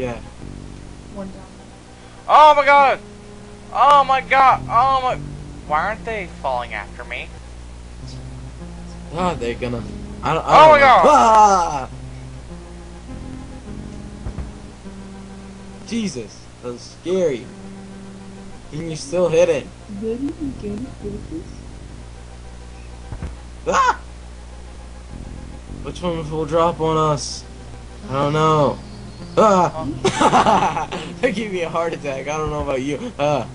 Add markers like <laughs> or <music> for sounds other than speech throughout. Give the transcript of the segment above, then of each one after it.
Yeah. One down. Oh my god! Oh my god! Oh my. Why aren't they falling after me? Oh, they're gonna. I don't. I Oh don't my know. God. Ah! Jesus, that was scary. And you still hit it. Ready to get this? Ah! Which one will drop on us? I don't know. Ah! that gave me a heart attack. I don't know about you. Ah.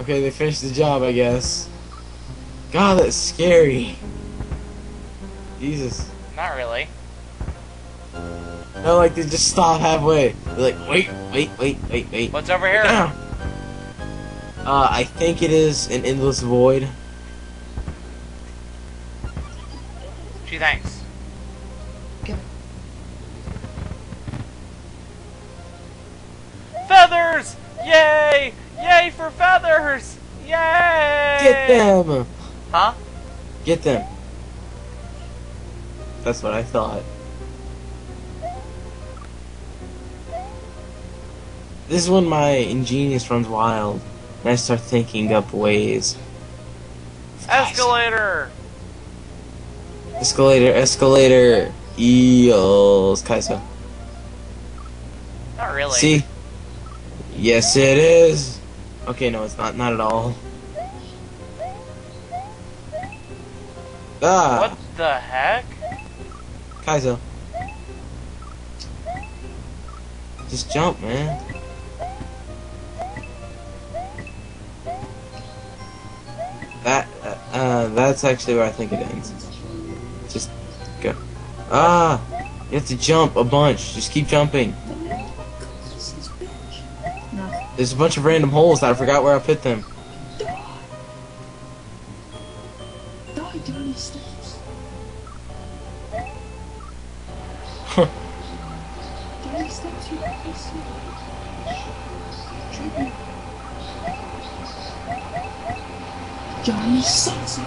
Okay, they finished the job, I guess. God, that's scary. Jesus. Not really. No, like they just stop halfway. They're like, wait, wait, wait, wait, wait. What's over here? Uh, I think it is an endless void. Gee, thanks. Feathers! Yay! Yay for feathers! Yay! Get them! Huh? Get them. That's what I thought. This is when my ingenious runs wild, and I start thinking up ways. Escalator! Escalator, escalator, eels, Kaiser. Not really. See? Yes, it is. Okay, no, it's not. Not at all. Ah, What the heck? Kaiser. Just jump, man. That, uh, uh, that's actually where I think it ends. Just go. Ah, you have to jump a bunch. Just keep jumping. There's a bunch of random holes that I forgot where I put them. Die, dirty steps. Huh. Dirty steps, you pussy. Tripping. Johnny sucks Your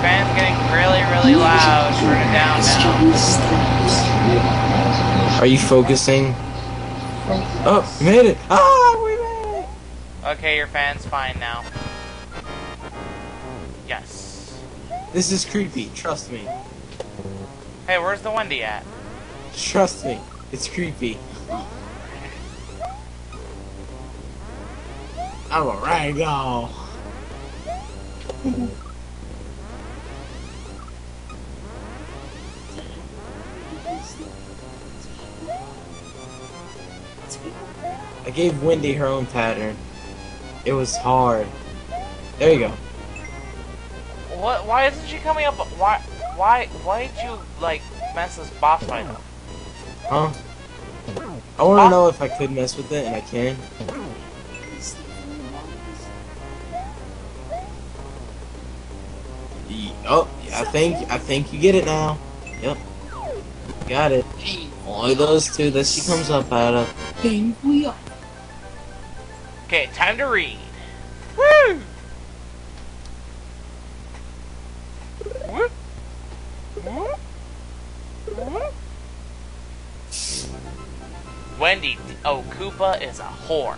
fan's getting really, really loud. Turn it down now. Are you focusing? Oh, we made it! Ah, we made it! Okay, your fan's fine now. Yes. This is creepy. Trust me. Hey, where's the Wendy at? Trust me. It's creepy. <laughs> I'm a ragdoll. <laughs> gave Wendy her own pattern. It was hard. There you go. What? Why isn't she coming up? Why? Why? Why did you like mess this boss fight up? Huh? I want to know if I could mess with it, and I can. Oh, I think I think you get it now. Yep, got it. Only those two that she comes up out of. Bang, we are. Okay, time to read. Woo! Whoop. Whoop. Whoop. Wendy, oh, Koopa is a whore.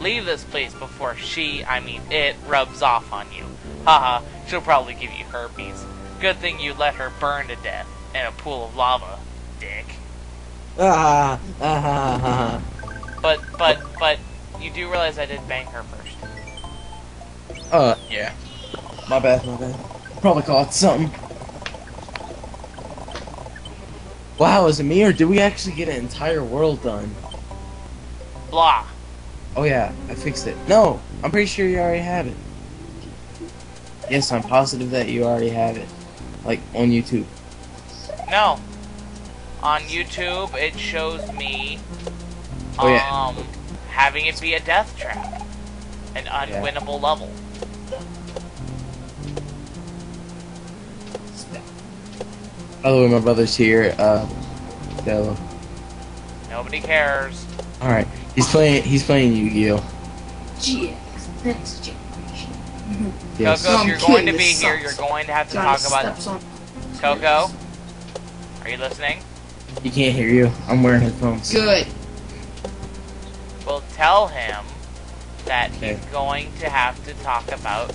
Leave this place before she, I mean it, rubs off on you. Haha, she'll probably give you herpes. Good thing you let her burn to death in a pool of lava, dick. Ah, ah, ah, ah. But, but, but, you do realize I did bang her first. Uh, yeah. My bad, my bad. Probably caught something. Wow, is it me or did we actually get an entire world done? Blah. Oh yeah, I fixed it. No, I'm pretty sure you already have it. Yes, I'm positive that you already have it. Like, on YouTube. No. On YouTube, it shows me Oh, yeah. um having it be a death trap, an unwinnable level. By the way, my brother's here. Uh, so, Nobody cares. all right, he's playing. He's playing Yu-Gi-Oh. GX, next generation. Yes. Coco, if you're going to be here, you're going to have to talk about steps. Coco. Are you listening? He can't hear you. I'm wearing headphones. Good. Tell him that Okay. he's going to have to talk about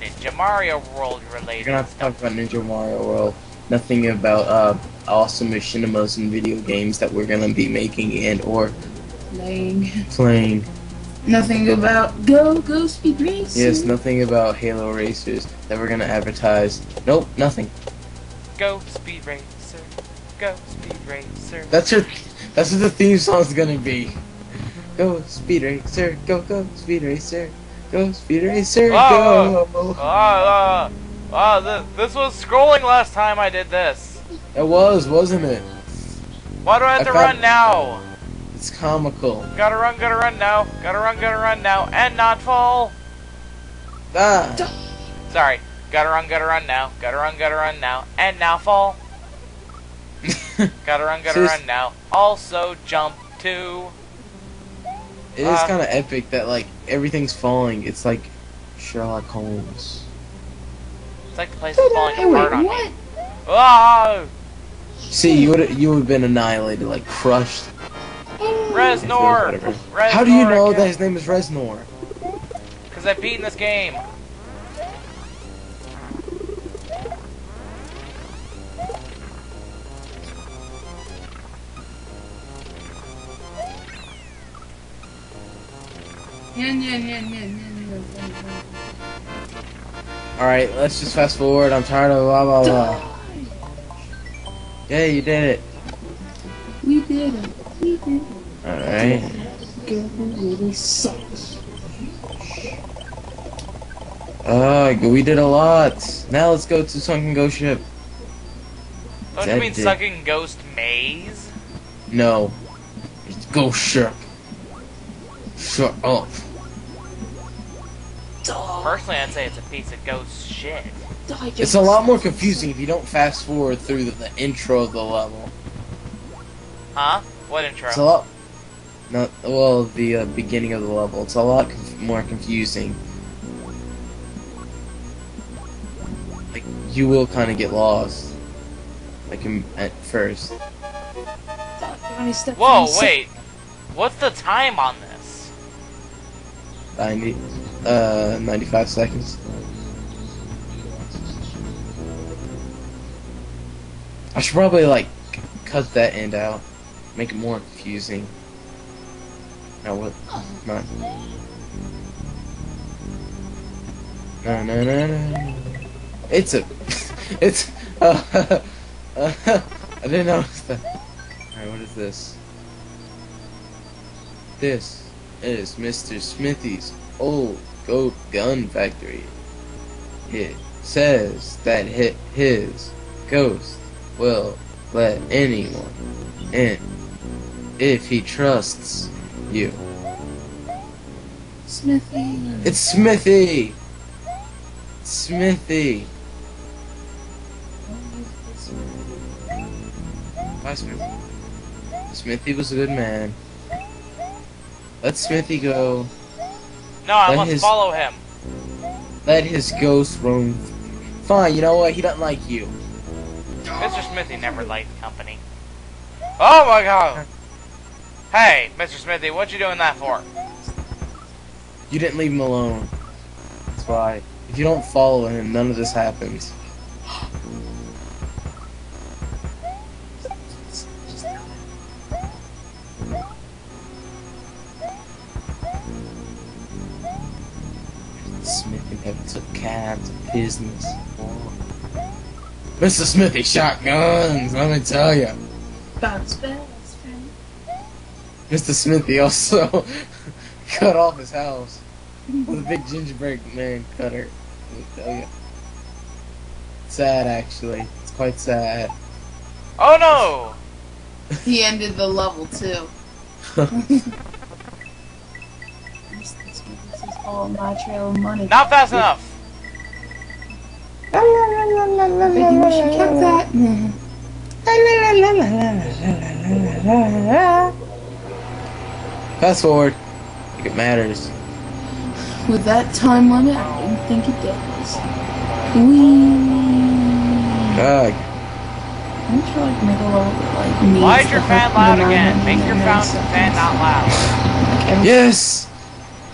Ninja Mario World We're gonna have to stuff. talk about Ninja Mario World. Nothing about uh, awesome machinimas and video games that we're gonna be making and or Playing. playing. Nothing about Go Go Speed Racer. Yes, nothing about Halo Racers that we're gonna advertise. Nope, nothing. Go Speed Racer, go Speed Racer. That's your. That's what the theme song's gonna be. Go Speed Racer, go go Speed Racer, go Speed Racer, Whoa, go. Ah, ah, ah, th- this was scrolling last time I did this. It was, wasn't it? Why do I have I to run now? It's comical. Gotta run, gotta run now. Gotta run, gotta run now. And not fall. Ah. Sorry. Gotta run, gotta run now. Gotta run, gotta run now. And now fall. <laughs> Gotta run, gotta Seriously. run now. Also jump to. It is Uh, kind of epic that like everything's falling. It's like Sherlock Holmes. It's like the place is falling Hey, apart wait, on what? me. Ah! See, you would you would have been annihilated, like crushed. Reznor! Whatever. Reznor How do you know again. that his name is Reznor? Because I've beaten this game. Yeah, yeah, yeah, yeah, yeah, yeah. All right, let's just fast forward. I'm tired of blah blah blah. Die. Yeah, you did it. We did it. We did it. All right. Girl really sucks. Uh, we did a lot. Now let's go to Sunken Ghost Ship. Don't That you mean did- sucking ghost maze? No, it's Ghost Ship. Shut up. Personally, I'd say it's a piece of ghost shit. It's a lot more confusing if you don't fast forward through the, the intro of the level. Huh? What intro? It's a lot. Not well, the uh, beginning of the level. It's a lot conf- more confusing. Like you will kind of get lost, like in, at first. Whoa, wait. What's the time on this? 90, uh, 95 seconds. I should probably like cut that end out, make it more confusing. Now what? Not. No, no, no, no. It's a. <laughs> it's. <laughs> Uh, <laughs> I didn't notice that. Alright, what is this? This is Mr. Smithy's old goat gun factory. It says that his ghost will let anyone in if he trusts you. Smithy. It's Smithy! Smithy! Bye, Smithy. Smithy was a good man. Let Smithy go. No, I Let must his- follow him. Let his ghost roam. Fine, you know what? He doesn't like you. Mr. Smithy never liked company. Oh my god! Hey, Mr. Smithy, what you doing that for? You didn't leave him alone. That's why. If you don't follow him, none of this happens. Never took business. Mr. Smithy shotguns, let me tell you. Bounce bells, friend. Mr. Smithy also <laughs> cut off his house with a big gingerbread man cutter. Let me tell you. Sad, actually. It's quite sad. Oh no! He ended the level too. <laughs> This is all my trail of money. Not fast enough! I bet you wish that. Fast forward. I think it matters. With that time limit, I don't think it does. Wee. Ah, I'm sure like make a level that like needs Why's your fan loud again? Make your the fountain nine fan not loud. Like, Yes!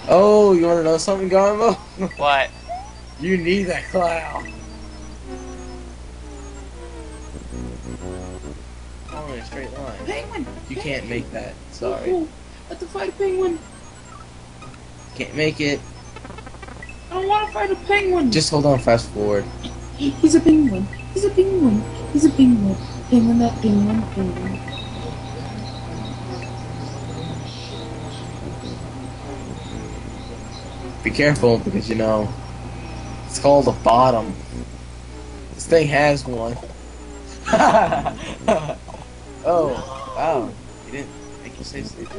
Oh, you wanna know something, Garmo? What? <laughs> you need that cloud. A straight line. Penguin. You can't make that. Sorry. Cool. Let the fight a penguin. Can't make it. I don't want to fight a penguin. Just hold on, fast forward. He's a penguin. He's a penguin. He's a penguin. Penguin that penguin penguin. Be careful because you know it's called a bottom. This thing has one. <laughs> oh, wow! You didn't think you said something.